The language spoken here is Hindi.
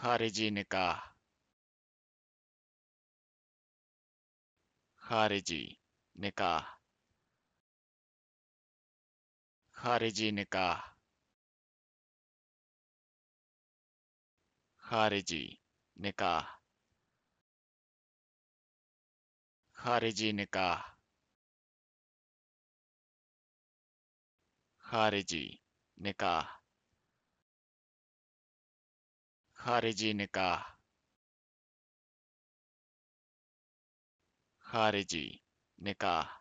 खारिजी निकाह खारिजी निकाह खारिजी निकाह खारिजी निकाह खारिजी निकाह खारिजी निकाह खारिजी निकाह खारिजी निकाह